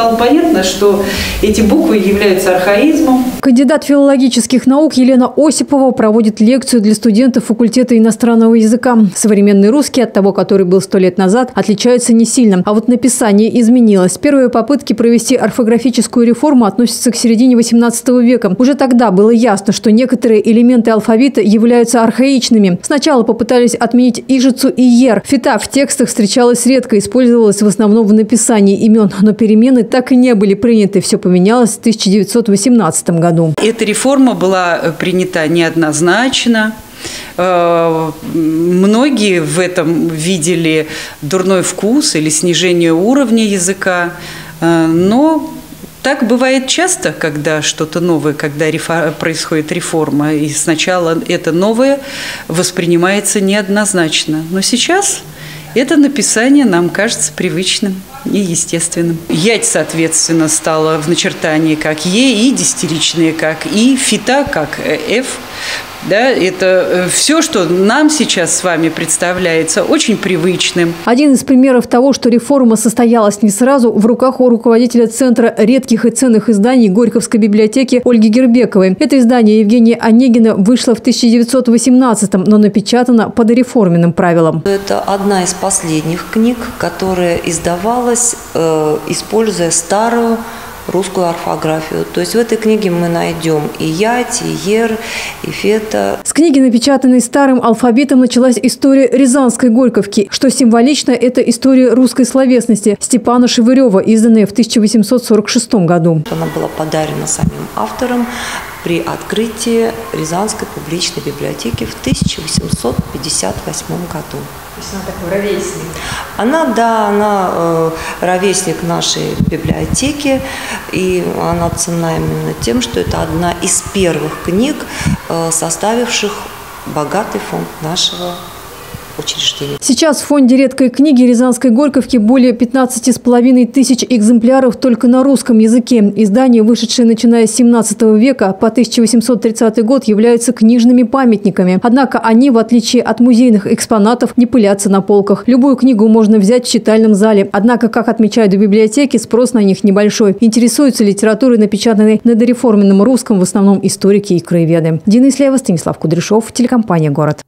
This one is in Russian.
стало понятно, что эти буквы являются архаизмом. Кандидат филологических наук Елена Осипова проводит лекцию для студентов факультета иностранного языка. Современный русский от того, который был сто лет назад, отличается не сильно. А вот написание изменилось. Первые попытки провести орфографическую реформу относятся к середине XVIII века. Уже тогда было ясно, что некоторые элементы алфавита являются архаичными. Сначала попытались отменить ижицу и ер. Фита в текстах встречалась редко, использовалась в основном в написании имен, но перемены так и не были приняты. Все поменялось в 1918 году. Эта реформа была э, принята неоднозначно. Э, многие в этом видели дурной вкус или снижение уровня языка, э, но так бывает часто, когда что-то новое, когда происходит реформа, и сначала это новое воспринимается неоднозначно. Но сейчас это написание нам кажется привычным и естественным. Ять, соответственно, стала в начертании как Е, и десятиричные как И, фита как Ф. Да, это э, все, что нам сейчас с вами представляется очень привычным. Один из примеров того, что реформа состоялась не сразу, в руках у руководителя Центра редких и ценных изданий Горьковской библиотеки Ольги Гербековой. Это издание Евгения Онегина вышло в 1918-м, но напечатано по дореформенным правилам. Это одна из последних книг, которая издавалась, э, используя старую русскую орфографию. То есть в этой книге мы найдем и ять, и ер, и фета. С книги, напечатанной старым алфавитом, началась история Рязанской Горьковки. Что символично, это история русской словесности Степана Шевырева, изданная в 1846 году. Она была подарена самим автором при открытии Рязанской публичной библиотеки в 1858 году. То есть она такой ровесник? Она, да, она э, ровесник нашей библиотеки, и она ценна именно тем, что это одна из первых книг, э, составивших богатый фонд нашего учреждений. Сейчас в фонде редкой книги Рязанской Горьковки более 15,5 тысяч экземпляров только на русском языке. Издания, вышедшие начиная с 17 века по 1830 год, являются книжными памятниками. Однако они, в отличие от музейных экспонатов, не пылятся на полках. Любую книгу можно взять в читальном зале. Однако, как отмечают в библиотеке, спрос на них небольшой. Интересуются литературой, напечатанной на дореформенном русском, в основном историки и краеведы. Денис Лева, Станислав Кудряшов, телекомпания «Город».